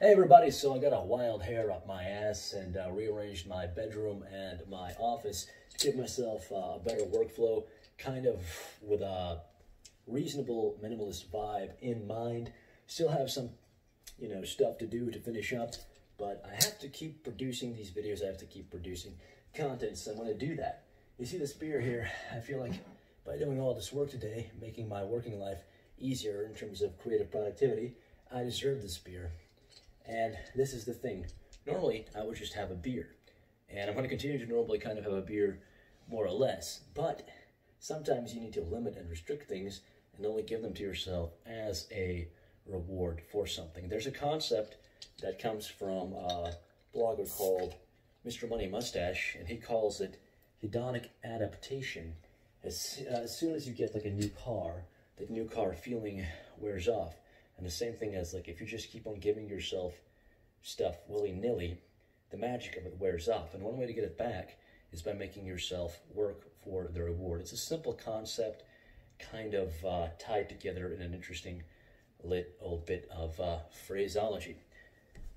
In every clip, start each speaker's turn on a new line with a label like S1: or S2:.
S1: Hey everybody, so I got a wild hair up my ass and uh, rearranged my bedroom and my office to give myself uh, a better workflow, kind of with a reasonable minimalist vibe in mind. Still have some, you know, stuff to do to finish up, but I have to keep producing these videos. I have to keep producing content, so I'm to do that. You see this beer here? I feel like by doing all this work today, making my working life easier in terms of creative productivity, I deserve this beer. And this is the thing. Normally, I would just have a beer. And I'm going to continue to normally kind of have a beer more or less. But sometimes you need to limit and restrict things and only give them to yourself as a reward for something. There's a concept that comes from a blogger called Mr. Money Mustache, and he calls it hedonic adaptation. As, uh, as soon as you get like a new car, that new car feeling wears off. And the same thing as like if you just keep on giving yourself stuff willy-nilly, the magic of it wears off. And one way to get it back is by making yourself work for the reward. It's a simple concept, kind of uh, tied together in an interesting little bit of uh, phraseology.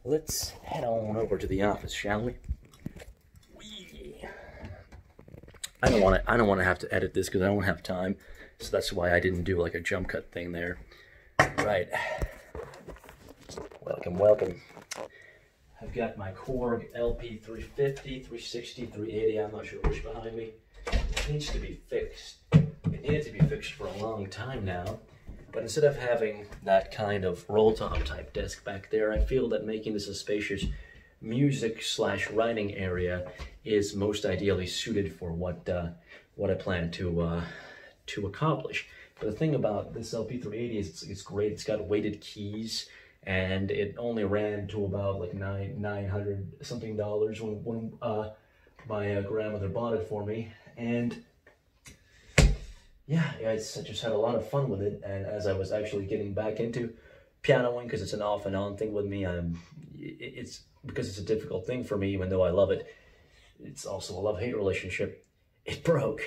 S1: Let's head on over to the office, shall we? I don't want to. I don't want to have to edit this because I don't have time. So that's why I didn't do like a jump cut thing there. Right. Welcome, welcome. I've got my Korg LP 350, 360, 380. I'm not sure which behind me. It needs to be fixed. It needed to be fixed for a long time now. But instead of having that kind of roll top type desk back there, I feel that making this a spacious music slash writing area is most ideally suited for what uh, what I plan to uh, to accomplish. But the thing about this LP380 is it's, it's great. It's got weighted keys and it only ran to about like nine nine hundred something dollars when when uh, my uh, grandmother bought it for me. And yeah, I just had a lot of fun with it. And as I was actually getting back into pianoing, because it's an off and on thing with me, I'm it's because it's a difficult thing for me, even though I love it. It's also a love hate relationship. It broke.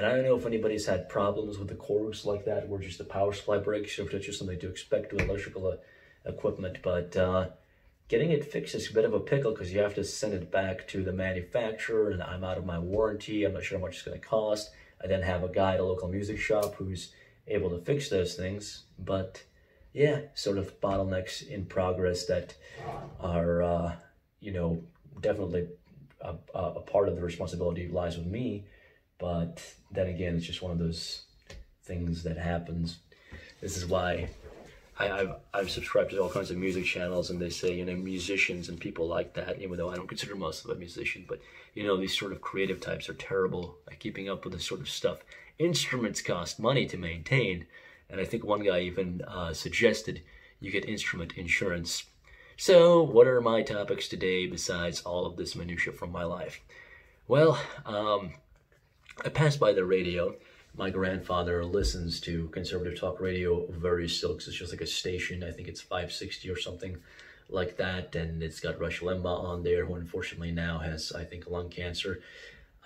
S1: And I don't know if anybody's had problems with the Korgs like that, where just the power supply breaks, or if that's just something to expect with electrical uh, equipment. But uh, getting it fixed is a bit of a pickle because you have to send it back to the manufacturer, and I'm out of my warranty. I'm not sure how much it's going to cost. I then have a guy at a local music shop who's able to fix those things. But yeah, sort of bottlenecks in progress that are, uh, you know, definitely a, a part of the responsibility lies with me but then again, it's just one of those things that happens. This is why I, have I've subscribed to all kinds of music channels, and they say you know musicians and people like that. Even though I don't consider most of them musicians, but you know these sort of creative types are terrible at keeping up with this sort of stuff. Instruments cost money to maintain, and I think one guy even uh, suggested you get instrument insurance. So, what are my topics today besides all of this minutia from my life? Well, um, I passed by the radio. My grandfather listens to conservative talk radio very still because it's just like a station. I think it's 560 or something like that. And it's got Rush Limbaugh on there, who unfortunately now has, I think, lung cancer.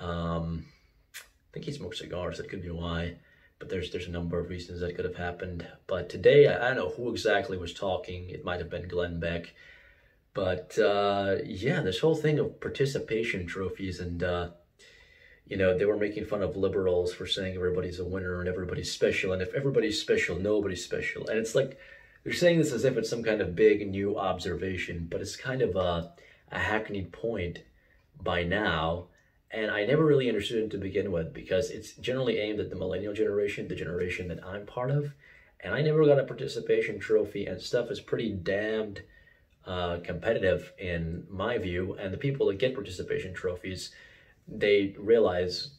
S1: Um, I think he smoked cigars. That could be why. But there's there's a number of reasons that could have happened. But today, I, I don't know who exactly was talking. It might have been Glenn Beck. But uh, yeah, this whole thing of participation trophies and uh, you know, they were making fun of liberals for saying everybody's a winner and everybody's special. And if everybody's special, nobody's special. And it's like, they're saying this as if it's some kind of big new observation, but it's kind of a, a hackneyed point by now. And I never really understood it to begin with because it's generally aimed at the millennial generation, the generation that I'm part of. And I never got a participation trophy, and stuff is pretty damned uh, competitive in my view. And the people that get participation trophies, they realize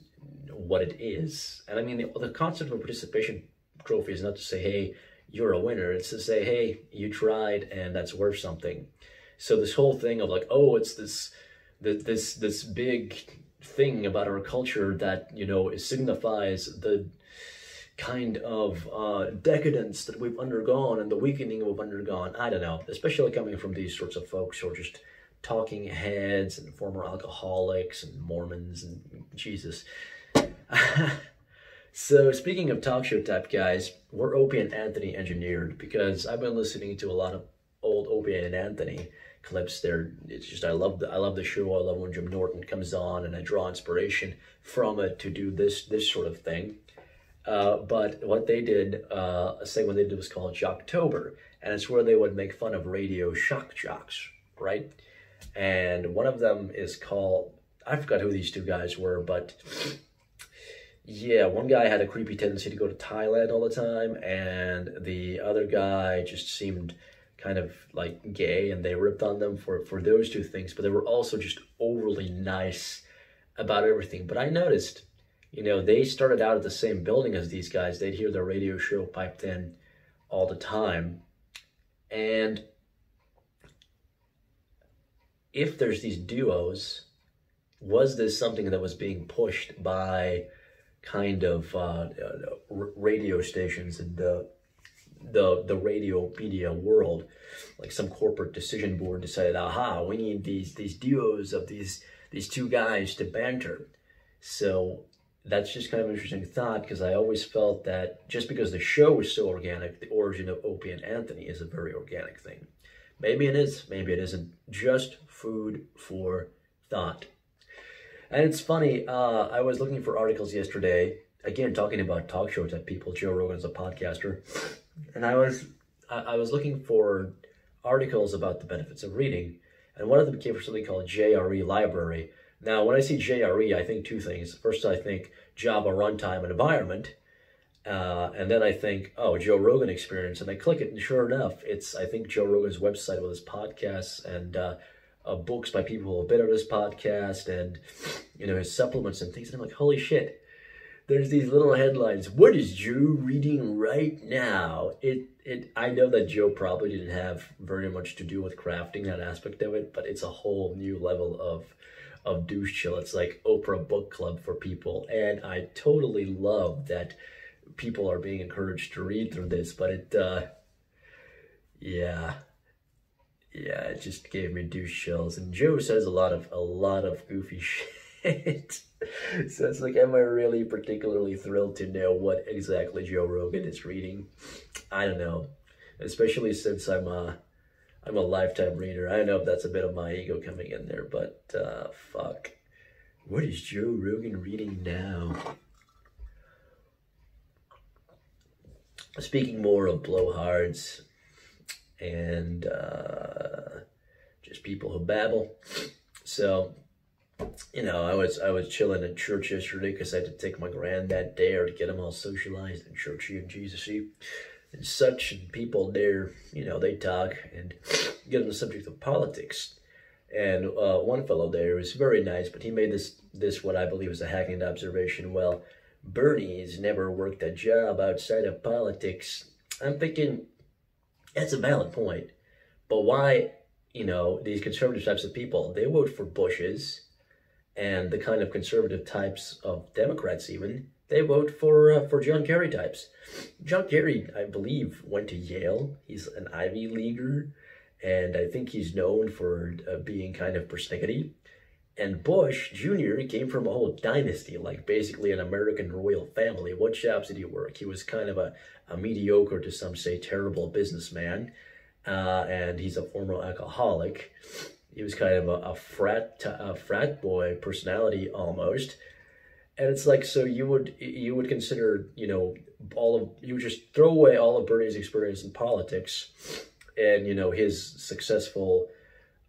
S1: what it is. And I mean, the, the concept of a participation trophy is not to say, hey, you're a winner. It's to say, hey, you tried and that's worth something. So this whole thing of like, oh, it's this, this, this big thing about our culture that, you know, it signifies the kind of uh, decadence that we've undergone and the weakening we've undergone. I don't know, especially coming from these sorts of folks who are just talking heads and former alcoholics and Mormons and Jesus. so speaking of talk show type guys, we're Opie and Anthony engineered because I've been listening to a lot of old Opie and Anthony clips. There, it's just I love the I love the show. I love when Jim Norton comes on, and I draw inspiration from it to do this this sort of thing. Uh, but what they did, uh, a segment they did was called Shocktober, and it's where they would make fun of radio shock jocks, right? And one of them is called I forgot who these two guys were, but yeah, one guy had a creepy tendency to go to Thailand all the time, and the other guy just seemed kind of like gay, and they ripped on them for for those two things. But they were also just overly nice about everything. But I noticed, you know, they started out at the same building as these guys. They'd hear their radio show piped in all the time, and if there's these duos, was this something that was being pushed by kind of uh, radio stations and the the the radio media world, like some corporate decision board decided, aha, we need these these duos of these these two guys to banter. So that's just kind of an interesting thought because I always felt that just because the show was so organic, the origin of Opie and Anthony is a very organic thing. Maybe it is, maybe it isn't. Just food for thought. And it's funny, uh, I was looking for articles yesterday, again, talking about talk show type people. Joe Rogan's a podcaster. And I was, I, I was looking for articles about the benefits of reading. And one of them came from something called JRE Library. Now, when I see JRE, I think two things. First, I think Java runtime and environment. Uh, and then I think, oh, Joe Rogan experience. And I click it, and sure enough, it's, I think, Joe Rogan's website with his podcasts and uh, uh, books by people who have been on this podcast and, you know, his supplements and things. And I'm like, holy shit. There's these little headlines. What is Joe reading right now? It, it. I know that Joe probably didn't have very much to do with crafting that aspect of it, but it's a whole new level of, of douche chill. It's like Oprah book club for people, and I totally love that people are being encouraged to read through this. But it, uh, yeah, yeah, it just gave me douche chills. And Joe says a lot of a lot of goofy shit. so it's like, am I really particularly thrilled to know what exactly Joe Rogan is reading? I don't know. Especially since I'm a I'm a lifetime reader. I know if that's a bit of my ego coming in there, but uh, fuck. What is Joe Rogan reading now? Speaking more of blowhards, and uh, just people who babble. So, you know, I was I was chilling in church yesterday because I had to take my granddad there to get him all socialized and churchy and Jesusy and such. And people there, you know, they talk and get on the subject of politics. And uh, one fellow there was very nice, but he made this this what I believe is a hackneyed observation. Well, Bernie's never worked a job outside of politics. I'm thinking, that's a valid point. But why, you know, these conservative types of people, they vote for Bushes and the kind of conservative types of Democrats even, they vote for uh, for John Kerry types. John Kerry, I believe, went to Yale. He's an Ivy Leaguer, and I think he's known for uh, being kind of persnickety. And Bush Jr. came from a whole dynasty, like basically an American royal family. What jobs did he work? He was kind of a, a mediocre, to some say, terrible businessman. Uh, and he's a former alcoholic. He was kind of a, a frat a frat boy personality almost. And it's like so you would you would consider you know all of you just throw away all of Bernie's experience in politics, and you know his successful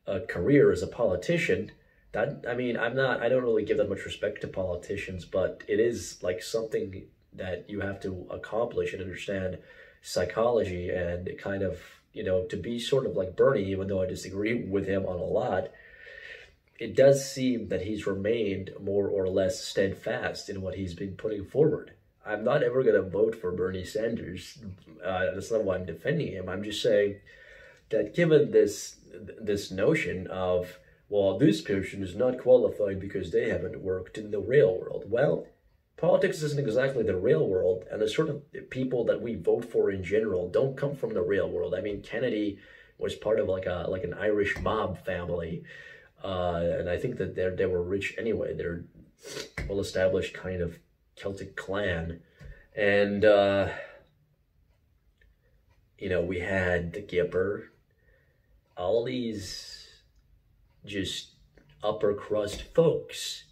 S1: uh, career as a politician that I mean, I'm not. I don't really give that much respect to politicians, but it is like something that you have to accomplish and understand psychology and kind of you know to be sort of like Bernie, even though I disagree with him on a lot. It does seem that he's remained more or less steadfast in what he's been putting forward. I'm not ever going to vote for Bernie Sanders. Uh, that's not why I'm defending him. I'm just saying that given this this notion of well, this person is not qualified because they haven't worked in the real world. Well, politics isn't exactly the real world, and the sort of people that we vote for in general don't come from the real world. I mean, Kennedy was part of like a like an Irish mob family, uh, and I think that they they were rich anyway. They're well established kind of Celtic clan, and uh, you know we had the Gipper, all these just upper crust folks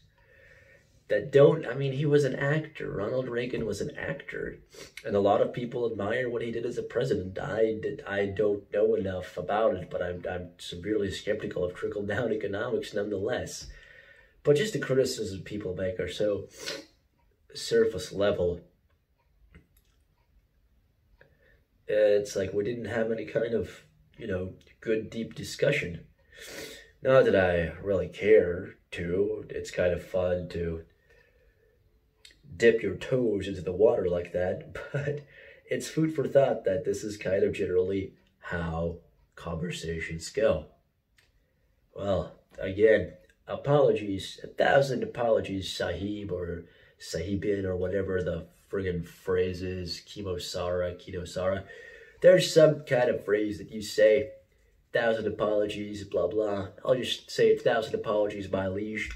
S1: that don't i mean he was an actor. Ronald reagan was an actor. And a lot of people admire what he did as a president. I i don't know enough about it but i'm, I'm severely skeptical of trickle down economics nonetheless. But just the criticisms people make are so surface level. It's like we didn't have any kind of you know good deep discussion not that i really care to it's kind of fun to dip your toes into the water like that, but it's food for thought that this is kind of generally how conversations go. Well, again, apologies, a thousand apologies, Sahib or Sahibin or whatever the friggin' phrase is, Kimosara, Kitosara. There's some kind of phrase that you say, thousand apologies, blah blah. I'll just say a thousand apologies, my liege.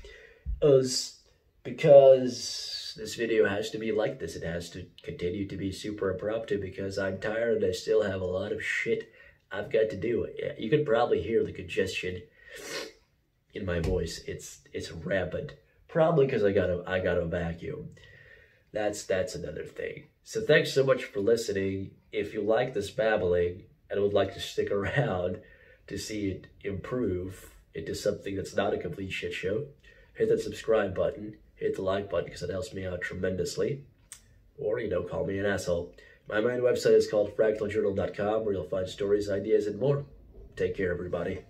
S1: Us because this video has to be like this. It has to continue to be super impromptu because I'm tired and I still have a lot of shit I've got to do. You can probably hear the congestion in my voice. It's it's rampant. Probably because I got a I got a vacuum. That's that's another thing. So thanks so much for listening. If you like this babbling and would like to stick around to see it improve into something that's not a complete shit show, hit that subscribe button hit the like button because it helps me out tremendously. Or, you know, call me an asshole. My main website is called fractaljournal.com where you'll find stories, ideas, and more. Take care, everybody.